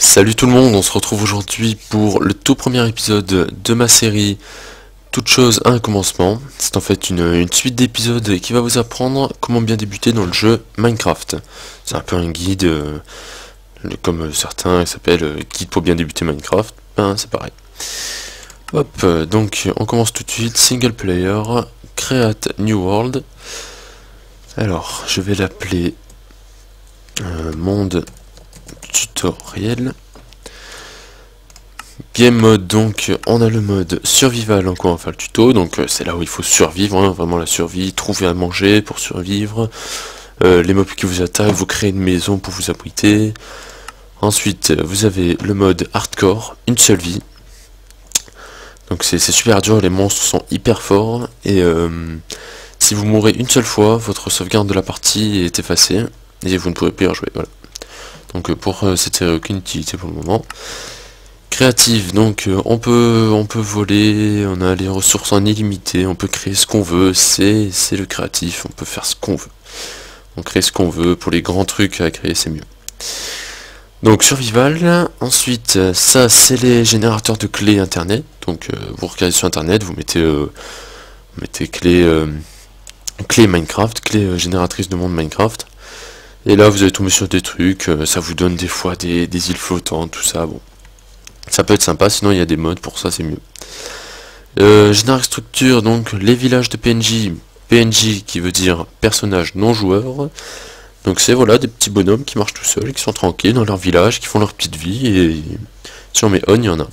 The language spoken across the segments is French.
Salut tout le monde, on se retrouve aujourd'hui pour le tout premier épisode de ma série Toute chose à un commencement. C'est en fait une, suite d'épisodes qui va vous apprendre comment bien débuter dans le jeu Minecraft. C'est un peu un guide, euh, comme certains s'appellent euh, Guide pour bien débuter Minecraft. Ben, c'est pareil. Hop, euh, donc on commence tout de suite. Single player, create new world. Alors, je vais l'appeler monde tutoriel. Game mode, donc on a le mode survival, encore va le tuto, donc euh, c'est là où il faut survivre, hein, vraiment la survie, trouver à manger pour survivre, euh, les mobs qui vous attaquent, vous créez une maison pour vous abriter. Ensuite, vous avez le mode hardcore, une seule vie. Donc c'est super dur, les monstres sont hyper forts, et euh, si vous mourrez une seule fois, votre sauvegarde de la partie est effacée, et vous ne pourrez plus y rejouer, voilà. Donc euh, pour euh, cette série, aucune utilité pour le moment. Créative, donc euh, on peut on peut voler, on a les ressources en illimité, on peut créer ce qu'on veut, c'est le créatif, on peut faire ce qu'on veut. On crée ce qu'on veut, pour les grands trucs à créer c'est mieux. Donc survival, ensuite ça c'est les générateurs de clés internet, donc vous regardez sur internet, vous mettez, mettez clé, clé Minecraft, clé génératrice de monde Minecraft, et là, vous allez tomber sur des trucs, euh, ça vous donne des fois des, îles flottantes, tout ça, bon. Ça peut être sympa, sinon il y a des modes, pour ça c'est mieux. Euh, structure, donc les villages de PNJ, PNJ qui veut dire personnage non joueur. Donc c'est voilà des petits bonhommes qui marchent tout seuls, qui sont tranquilles dans leur village, qui font leur petite vie, et si on met on, il y en a.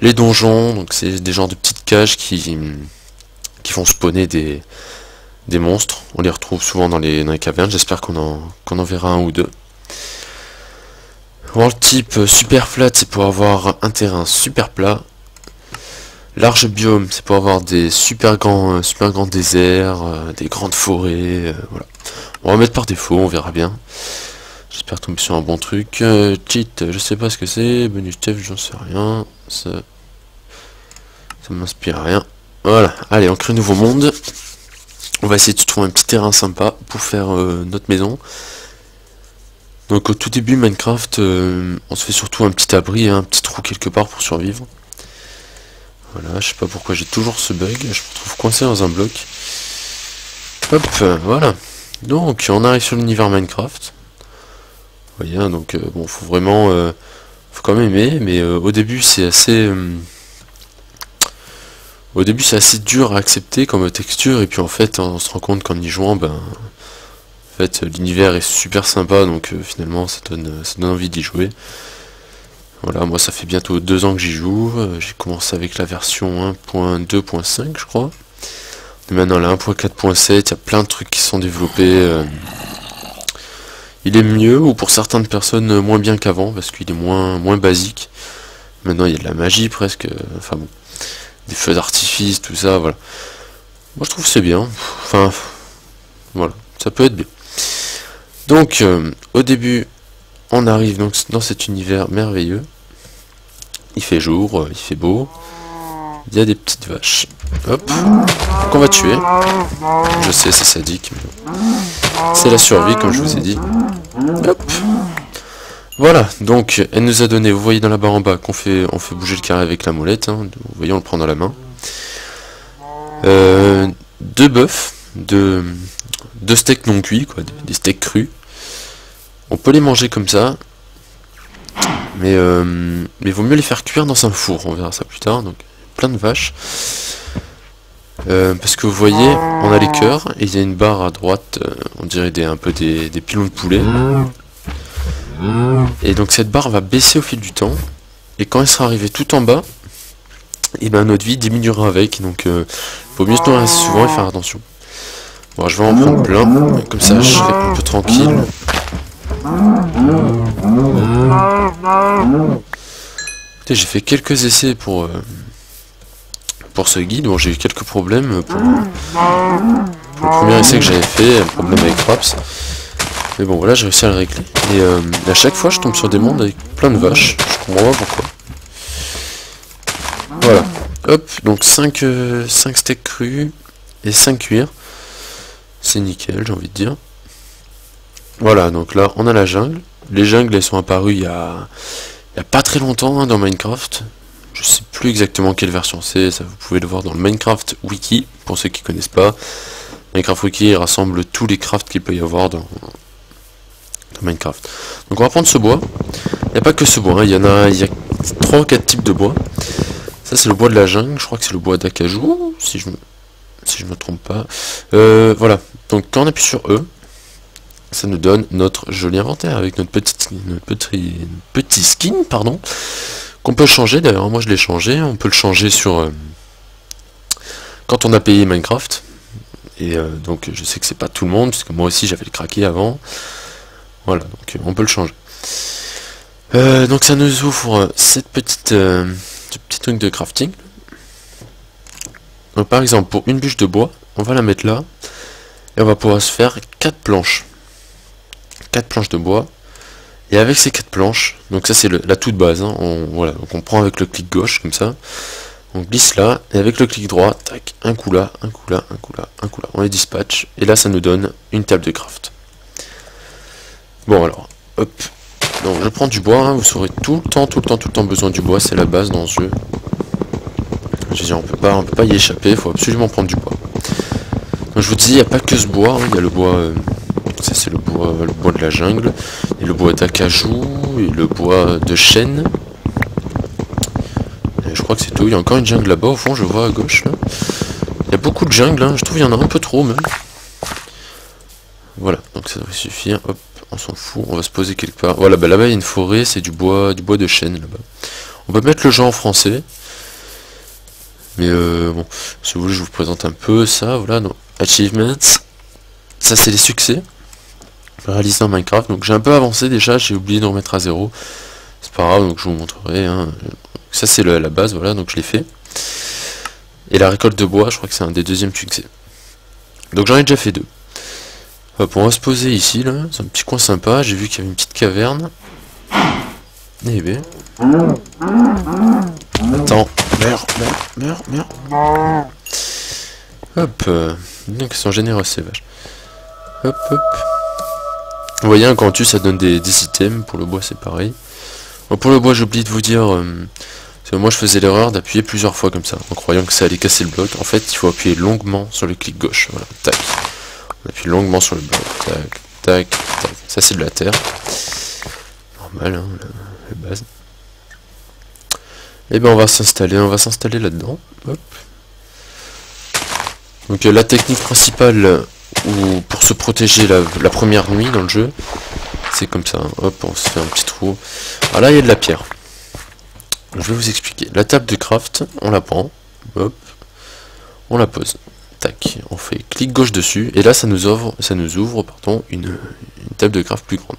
Les donjons, donc c'est des genres de petites cages qui, qui font spawner des, des monstres. On les retrouve souvent dans les, cavernes. J'espère qu'on en, verra un ou deux. World type euh, super flat, c'est pour avoir un terrain super plat. Large biome, c'est pour avoir des super grands, euh, super grands déserts, euh, des grandes forêts. voilà. On va mettre par défaut, on verra bien. J'espère tomber sur un bon truc. cheat, je sais pas ce que c'est. Bonus chef, j'en sais rien. Ça, ça m'inspire rien. Voilà. Allez, on crée un nouveau monde. On va essayer de trouver un petit terrain sympa pour faire euh, notre maison. Donc au tout début Minecraft, euh, on se fait surtout un petit abri, un petit trou quelque part pour survivre. Voilà, je sais pas pourquoi j'ai toujours ce bug, je me retrouve coincé dans un bloc. Hop, voilà. Donc on arrive sur l'univers Minecraft. Vous voyez, hein, donc euh, bon, faut vraiment, faut quand même aimer, mais au début c'est assez au début c'est assez dur à accepter comme texture et puis en fait on se rend compte qu'en y jouant ben en fait l'univers est super sympa donc euh, finalement ça donne, ça donne envie d'y jouer. Voilà moi ça fait bientôt deux ans que j'y joue, euh, j'ai commencé avec la version 1.2.5 je crois. Et maintenant la 1.4.7 il y a plein de trucs qui sont développés. Euh. il est mieux ou pour certaines personnes moins bien qu'avant parce qu'il est moins, moins basique. Maintenant il y a de la magie presque, enfin bon des feux d'artifice, tout ça, voilà. Moi je trouve c'est bien. Enfin, voilà, ça peut être bien. Donc, euh, au début, on arrive donc dans cet univers merveilleux. Il fait jour, euh, il fait beau. Il y a des petites vaches. Hop. Qu'on va tuer. Je sais, c'est sadique. C'est la survie, comme je vous ai dit. Hop. Voilà, donc elle nous a donné, vous voyez dans la barre en bas qu'on fait, on fait bouger le carré avec la molette, hein, vous voyez on le prend dans la main. Euh, deux bœufs, deux, deux steaks non cuits, quoi, des, steaks crus. On peut les manger comme ça, mais euh, mais vaut mieux les faire cuire dans un four, on verra ça plus tard, donc plein de vaches. Euh, parce que vous voyez, on a les cœurs, il y a une barre à droite, on dirait des, un peu des pilons de poulet. Et donc cette barre va baisser au fil du temps. Et quand elle sera arrivée tout en bas, et eh ben notre vie diminuera avec. Donc il euh, faut mieux se assez souvent et faire attention. Bon, je vais en prendre plein. Comme ça, je serai un peu tranquille. J'ai fait quelques essais pour, euh, pour ce guide. Bon, j'ai eu quelques problèmes pour, pour, le premier essai que j'avais fait, un problème avec Raps. Mais bon, voilà, j'ai réussi à le régler. Et euh, à chaque fois, je tombe sur des mondes avec plein de vaches. Je comprends pas pourquoi. Voilà. Hop, donc 5, 5 euh, steaks crus et 5 cuirs. C'est nickel, j'ai envie de dire. Voilà, donc là, on a la jungle. Les jungles, elles sont apparues il y a, il n'y a pas très longtemps hein, dans Minecraft. Je sais plus exactement quelle version c'est, ça vous pouvez le voir dans le Minecraft Wiki, pour ceux qui connaissent pas. Minecraft Wiki rassemble tous les crafts qu'il peut y avoir dans, Minecraft. Donc on va prendre ce bois. Il n'y a pas que ce bois, hein. il y en a, il y a 3 ou 4 types de bois. Ça c'est le bois de la jungle, je crois que c'est le bois d'acajou, si je me me trompe pas. Euh, voilà, donc quand on appuie sur E, ça nous donne notre joli inventaire avec notre petit, petit, petit skin, pardon, qu'on peut changer. D'ailleurs, moi je l'ai changé. On peut le changer sur euh, quand on a payé Minecraft. Et euh, donc je sais que c'est pas tout le monde, parce que moi aussi j'avais le craqué avant. Voilà, donc on peut le changer. donc ça nous ouvre cette petite, truc de crafting. Par exemple, pour une bûche de bois, on va la mettre là, et on va pouvoir se faire 4 planches. 4 planches de bois. Et avec ces 4 planches, donc ça c'est la toute base, hein, on, voilà, on prend avec le clic gauche, comme ça, on glisse là, et avec le clic droit, tac, un coup là, un coup là, un coup là, un coup là, on les dispatch, et là ça nous donne une table de craft. Bon alors, hop, donc je prends du bois, hein, vous aurez tout le temps, tout le temps, tout le temps besoin du bois, c'est la base dans ce jeu. Je dire, on peut pas, on peut pas y échapper, il faut absolument prendre du bois. Je vous dis, il n'y a pas que ce bois, hein. il y a le bois, euh, ça c'est le bois, le bois de la jungle, et le bois d'acajou, et le bois de chêne. Je crois que c'est tout. Il y a encore une jungle là-bas au fond, je vois à gauche. Il y a beaucoup de jungle, hein. je trouve qu'il y en a un peu trop même. Voilà, donc ça devrait suffire. On s'en fout, on va se poser quelque part. Voilà, bah là-bas il y a une forêt, c'est du bois, du bois de chêne là-bas. On peut mettre le jeu en français. Mais euh, bon, si vous voulez, je vous présente un peu ça. Voilà, nos achievements. Ça, c'est les succès réalisés en Minecraft. Donc j'ai un peu avancé déjà, j'ai oublié de remettre à zéro. C'est pas grave, donc je vous montrerai. Hein. Ça, c'est la base, voilà, donc je l'ai fait. Et la récolte de bois, je crois que c'est un des deuxièmes succès. Donc j'en ai déjà fait deux. Hop, on va se poser ici, là. C'est un petit coin sympa. J'ai vu qu'il y avait une petite caverne. Eh bien. Attends. Meurs, meurs, meurs, meurs. Hop. Euh, donc ils sont généreux ces vaches. Hop, hop. Vous voyez, quand tu ça donne des, items. Pour le bois, c'est pareil. pour le bois, j'ai oublié de vous dire... Euh, moi, je faisais l'erreur d'appuyer plusieurs fois comme ça, en croyant que ça allait casser le bloc. En fait, il faut appuyer longuement sur le clic gauche. Voilà, tac. On appuie longuement sur le bloc. Tac, tac, tac. Ça, c'est de la terre. Normal, hein, la base. Et eh bien on va s'installer, on va s'installer là-dedans. Donc euh, la technique principale ou pour se protéger la, première nuit dans le jeu, c'est comme ça. Hein. Hop, on se fait un petit trou. Alors là il y a de la pierre. Je vais vous expliquer. La table de craft, on la prend. Hop, on la pose. Tac, on fait clic gauche dessus et là ça nous ouvre, ça nous ouvre une, table de craft plus grande.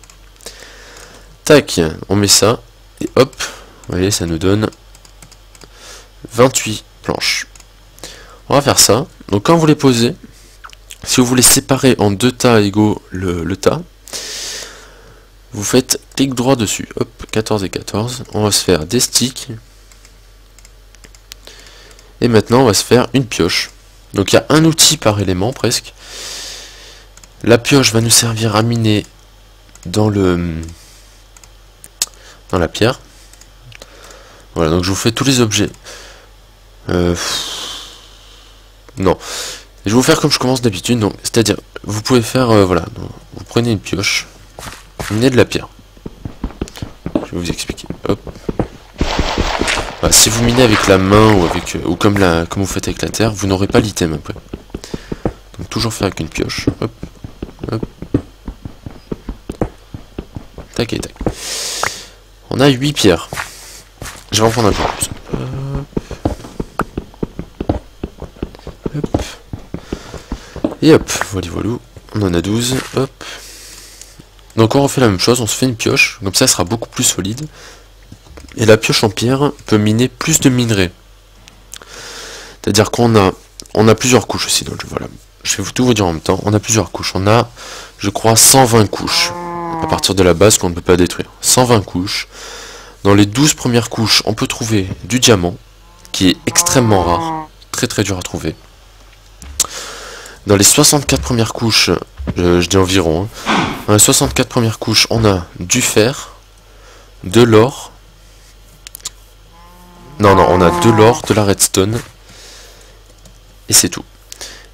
Tac, on met ça et hop, vous voyez ça nous donne 28 planches. On va faire ça. Donc quand vous les posez, si vous voulez séparer en deux tas égaux le, tas, vous faites clic droit dessus. Hop, 14 et 14. On va se faire des sticks. Et maintenant, on va se faire une pioche. Donc il y a un outil par élément presque. La pioche va nous servir à miner dans le dans la pierre. Voilà, donc je vous fais tous les objets. Euh, non. Je vais vous faire comme je commence d'habitude. C'est-à-dire, vous pouvez faire, euh, voilà, vous prenez une pioche, minez de la pierre. Je vais vous expliquer. Si vous minez avec la main ou avec ou comme la comme vous faites avec la terre, vous n'aurez pas l'item après. Donc toujours faire avec une pioche. Tac et tac. On a 8 pierres. Je vais en prendre un peu plus. Et hop, voilà, voilà, on en a 12, hop. Donc on refait la même chose, on se fait une pioche, comme ça elle sera beaucoup plus solide. Et la pioche en pierre peut miner plus de minerais. C'est-à-dire qu'on a, plusieurs couches aussi dans. Je vais tout vous dire en même temps, on a plusieurs couches. On a, je crois, 120 couches, à partir de la base qu'on ne peut pas détruire. 120 couches. Dans les 12 premières couches, on peut trouver du diamant, qui est extrêmement rare, très très dur à trouver. Dans les 64 premières couches, je, dis environ, hein, dans les 64 premières couches, on a du fer, de l'or, Non, non, on a de l'or, de la redstone. Et c'est tout.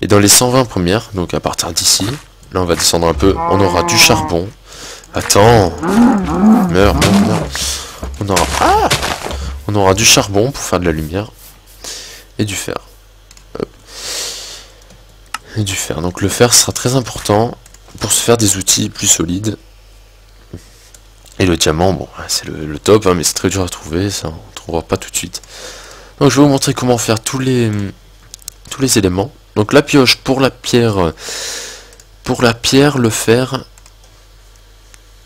Et dans les 120 premières, donc à partir d'ici, là on va descendre un peu, on aura du charbon. Attends Meurs, meurs, meurs. On aura... Ah on aura du charbon pour faire de la lumière. Et du fer. Et du fer. Donc le fer sera très important pour se faire des outils plus solides. Et le diamant, bon, c'est le, top, hein, mais c'est très dur à trouver, ça, on trouvera pas tout de suite. Donc je vais vous montrer comment faire tous les, éléments. Donc la pioche pour la pierre, pour la pierre, le fer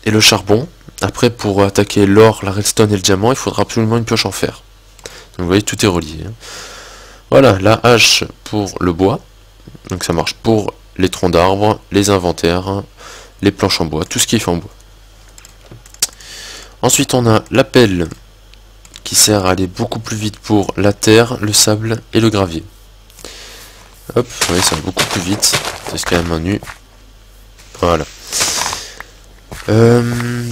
et le charbon. Après, pour attaquer l'or, la redstone et le diamant, il faudra absolument une pioche en fer. Donc vous voyez, tout est relié. Hein. Voilà, la hache pour le bois. Donc ça marche pour les troncs d'arbres, les inventaires, les planches en bois, tout ce qui est fait en bois. Ensuite, on a la pelle qui sert à aller beaucoup plus vite pour la terre, le sable et le gravier. Hop, oui, ça va beaucoup plus vite. C'est quand même un nu. Voilà. Euh,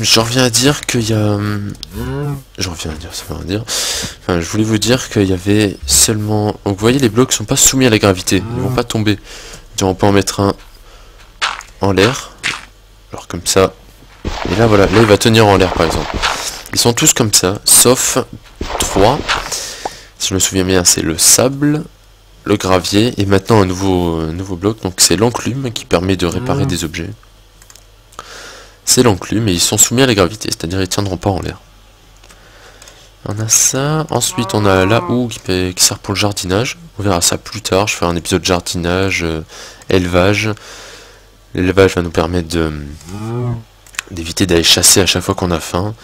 je reviens à dire qu'il y a... Je reviens à dire, ça veut rien dire. Enfin, je voulais vous dire qu'il y avait seulement... Donc vous voyez, les blocs sont pas soumis à la gravité. Ils vont pas tomber. on peut en mettre un en l'air. Alors comme ça. Et là, voilà. Là, il va tenir en l'air, par exemple. Ils sont tous comme ça, sauf 3. Si je me souviens bien, c'est le sable, le gravier, et maintenant un nouveau, nouveau bloc. Donc c'est l'enclume qui permet de réparer des objets c'est l'enclume et ils sont soumis à la gravité, c'est-à-dire ils tiendront pas en l'air. On a ça, ensuite on a la houe qui, sert pour le jardinage, on verra ça plus tard, je ferai un épisode jardinage, euh, élevage. L'élevage va nous permettre de d'éviter d'aller chasser à chaque fois qu'on a faim.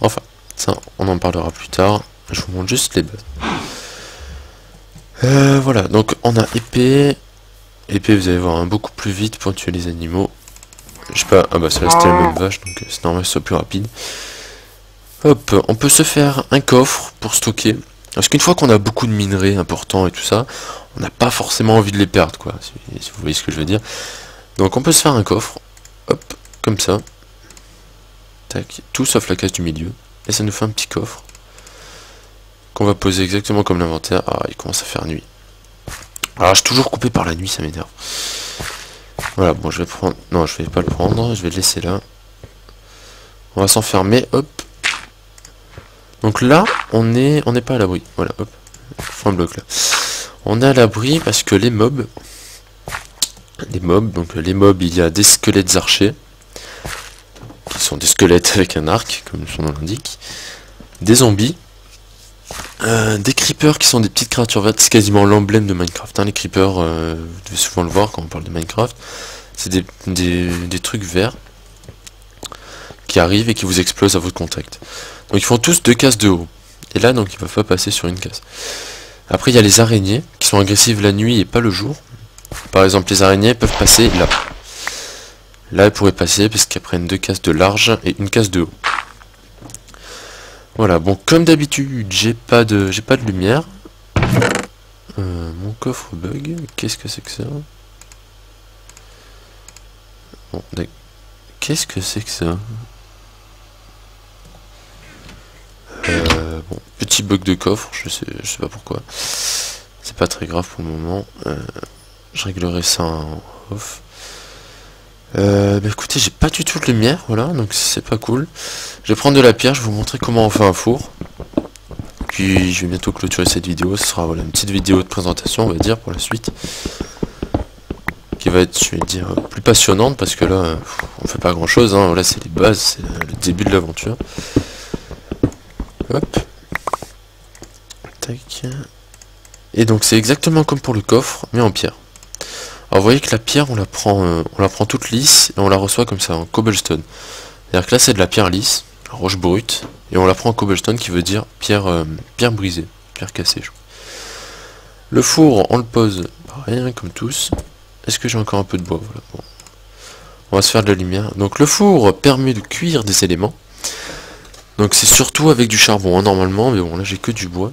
Enfin, ça on en parlera plus tard, je vous montre juste les bases. Euh, voilà, donc on a épée, épée vous allez voir hein, beaucoup plus vite pour tuer les animaux. Je sais pas, ah bah c'était la même vache, donc euh, c'est normal que ce soit plus rapide. Hop, on peut se faire un coffre pour stocker. Parce qu'une fois qu'on a beaucoup de minerais importants et tout ça, on n'a pas forcément envie de les perdre, quoi, si, vous voyez ce que je veux dire. Donc on peut se faire un coffre, hop, comme ça. Tout sauf la case du milieu. Et ça nous fait un petit coffre. Qu'on va poser exactement comme l'inventaire. Ah, il commence à faire nuit. Alors, je suis toujours coupé par la nuit, ça m'énerve. Voilà, bon, je vais prendre... Non, je vais pas le prendre, je vais le laisser là. On va s'enfermer, hop. Donc là, on est on n'est pas à l'abri. Voilà, hop. On est à l'abri parce que les mobs... Les mobs, donc les mobs, il y a des squelettes archers. Sont des squelettes avec un arc, comme son nom l'indique. Des zombies. Euh, des creepers qui sont des petites créatures vertes, c'est quasiment l'emblème de Minecraft. Hein, les creepers, euh, vous devez souvent le voir quand on parle de Minecraft. C'est des, trucs verts qui arrivent et qui vous explosent à votre contact. Donc ils font tous deux cases de haut. Et là, donc, il va pas passer sur une case. Après, il y a les araignées qui sont agressives la nuit et pas le jour. Par exemple, les araignées peuvent passer là. Là, elles pourraient passer parce qu'elles prennent deux cases de large et une case de haut. Voilà, bon, comme d'habitude, j'ai pas de pas de lumière. Euh, mon coffre bug, qu'est-ce que c'est que ça? Bon, qu'est-ce que c'est que ça? Euh, bon, petit bug de coffre, je sais, je sais pas pourquoi. C'est pas très grave pour le moment. Euh, je réglerai ça en off. Euh, bah écoutez, j'ai pas du tout de lumière, voilà, donc c'est pas cool. Je vais prendre de la pierre, je vais vous montrer comment on fait un four. Puis je vais bientôt clôturer cette vidéo, ce sera voilà, une petite vidéo de présentation, on va dire, pour la suite. Qui va être, je vais dire, plus passionnante, parce que là, on fait pas grand chose, hein. là c'est les bases, c'est le début de l'aventure. Hop. Tac. Et donc c'est exactement comme pour le coffre, mais en pierre. Alors vous voyez que la pierre, on la prend, euh, on la prend toute lisse et on la reçoit comme ça en cobblestone. C'est-à-dire que là c'est de la pierre lisse, roche brute, et on la prend en cobblestone qui veut dire pierre, euh, brisée, pierre cassée. Je Le four, on le pose hein, comme tous. Est-ce que j'ai encore un peu de bois On va se faire de la lumière. Donc le four permet de cuire des éléments. Donc c'est surtout avec du charbon hein, normalement, mais bon là j'ai que du bois.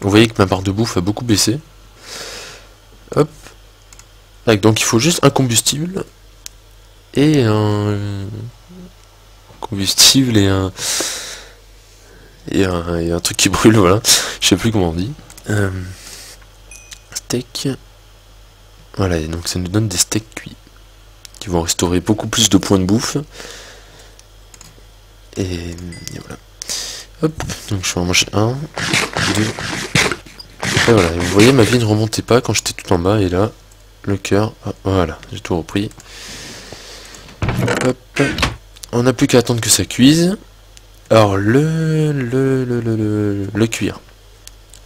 Vous voyez que ma barre de bouffe a beaucoup baissé. Hop, donc il faut juste un combustible et un combustible et un et un, truc qui brûle, voilà. Je sais plus comment on dit. Euh, steak. Voilà, et donc ça nous donne des steaks cuits. Qui vont restaurer beaucoup plus de points de bouffe. Et, voilà. Hop, donc je vais en manger un, deux. Et voilà, vous voyez ma vie ne remontait pas quand j'étais tout en bas et là, le cœur, ah, voilà, j'ai tout repris. On n'a plus qu'à attendre que ça cuise. Alors le le le le, le, cuir,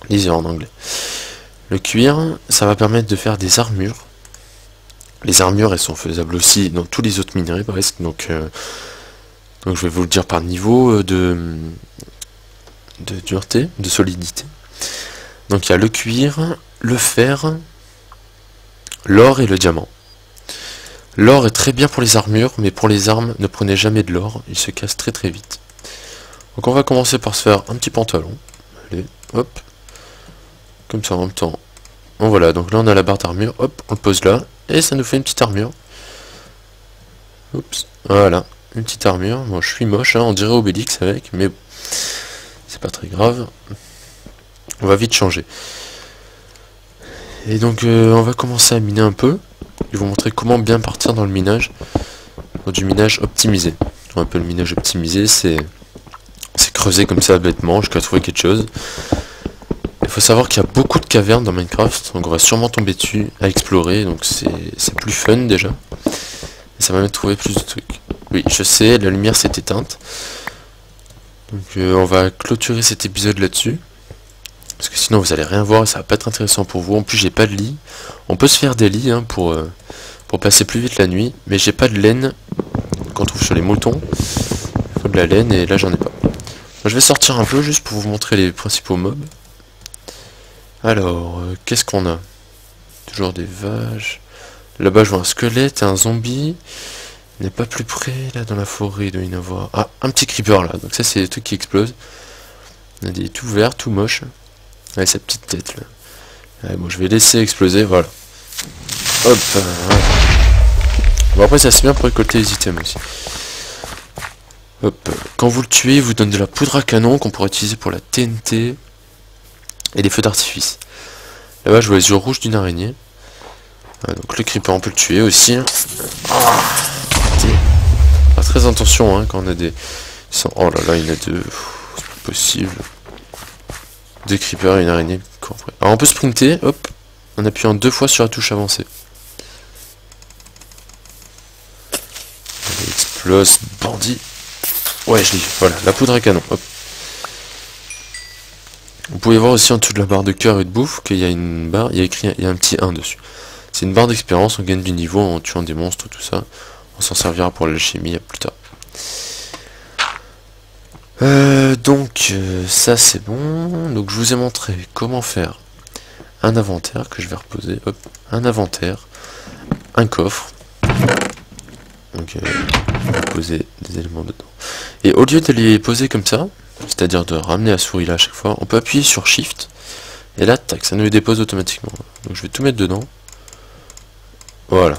lisez en anglais. Le cuir, ça va permettre de faire des armures. Les armures, elles sont faisables aussi dans tous les autres minerais presque, donc euh, donc je vais vous le dire par niveau euh, de de dureté, de solidité. Donc il y a le cuir, le fer, l'or et le diamant. L'or est très bien pour les armures, mais pour les armes, ne prenez jamais de l'or, il se casse très très vite. Donc on va commencer par se faire un petit pantalon. Allez, hop. Comme ça en même temps. Bon voilà, donc là on a la barre d'armure, hop, on le pose là, et ça nous fait une petite armure. Oups, voilà, une petite armure. Moi je suis moche, hein, on dirait Obélix avec, mais c'est pas très grave. On va vite changer. Et donc euh, on va commencer à miner un peu. Je vais vous montrer comment bien partir dans le minage. Dans du minage optimisé. Un peu le minage optimisé, c'est creuser comme ça bêtement jusqu'à trouver quelque chose. Il faut savoir qu'il y a beaucoup de cavernes dans Minecraft, donc on va sûrement tomber dessus à explorer, donc c'est plus fun déjà. Et ça va me trouver plus de trucs. Oui, je sais, la lumière s'est éteinte. Donc euh, on va clôturer cet épisode là-dessus. Parce que sinon vous allez rien voir et ça va pas être intéressant pour vous. En plus j'ai pas de lit. On peut se faire des lits hein, pour, euh, pour passer plus vite la nuit. Mais j'ai pas de laine qu'on trouve sur les moutons. Il faut de la laine et là j'en ai pas. Je vais sortir un peu juste pour vous montrer les principaux mobs. Alors, euh, qu'est-ce qu'on a? Toujours des vaches. Là-bas, je vois un squelette et un zombie. N'est pas plus près, là, dans la forêt, il doit y en avoir. Ah, un petit creeper, là. Donc ça, c'est des trucs qui explosent. On a des tout verts, tout moches. Avec sa petite tête, là. bon, je vais laisser exploser, voilà. Hop, euh, Bon, après, ça c'est bien pour récolter les items aussi. Hop. Quand vous le tuez, il vous donne de la poudre à canon qu'on pourra utiliser pour la TNT et les feux d'artifice. Là-bas, je vois les yeux rouges d'une araignée. donc le creeper, on peut le tuer aussi. Ah, très attention hein, quand on a des... Oh là là, il y en a deux. C'est pas possible. Deux creepers et une araignée. Alors on peut sprinter, hop, en appuyant deux fois sur la touche avancée. explose, bandit. Ouais, je l'ai. Voilà, la poudre à canon. Hop. Vous pouvez voir aussi en dessous de la barre de cœur et de bouffe qu'il y a une barre, il y a écrit, y a un petit 1 dessus. C'est une barre d'expérience, on gagne du niveau en tuant des monstres, tout ça. On s'en servira pour l'alchimie plus tard. Euh, donc, euh, ça c'est bon. Donc je vous ai montré comment faire un inventaire que je vais reposer. Hop, un inventaire, un coffre. Donc, euh, poser des éléments dedans. Et au lieu de les poser comme ça, c'est-à-dire de ramener la souris là à chaque fois, on peut appuyer sur Shift, et là, tac, ça nous les dépose automatiquement. Donc je vais tout mettre dedans. Voilà.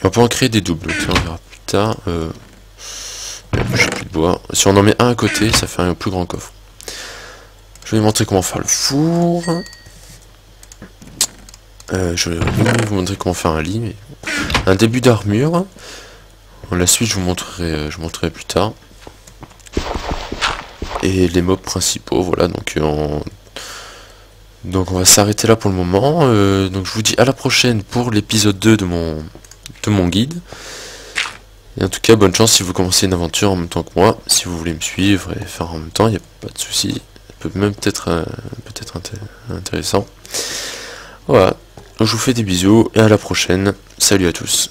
Et on peut en créer des doubles, on verra plus tard. Euh, Si on en met un à côté, ça fait un plus grand coffre. Je vais vous montrer comment faire le four. Euh, je vais vous montrer comment faire un lit. Un début d'armure. La suite, je vous montrerai, euh, je montrerai plus tard. Et les mobs principaux, voilà, donc euh, on, va s'arrêter là pour le moment. Donc je vous dis à la prochaine pour l'épisode 2 de mon, de mon guide. Et en tout cas, bonne chance si vous commencez une aventure en même temps que moi. Si vous voulez me suivre et faire en même temps, il n'y a pas de souci. Ça peut même peut-être peut-être intéressant. Voilà. Je vous fais des bisous et à la prochaine. Salut à tous.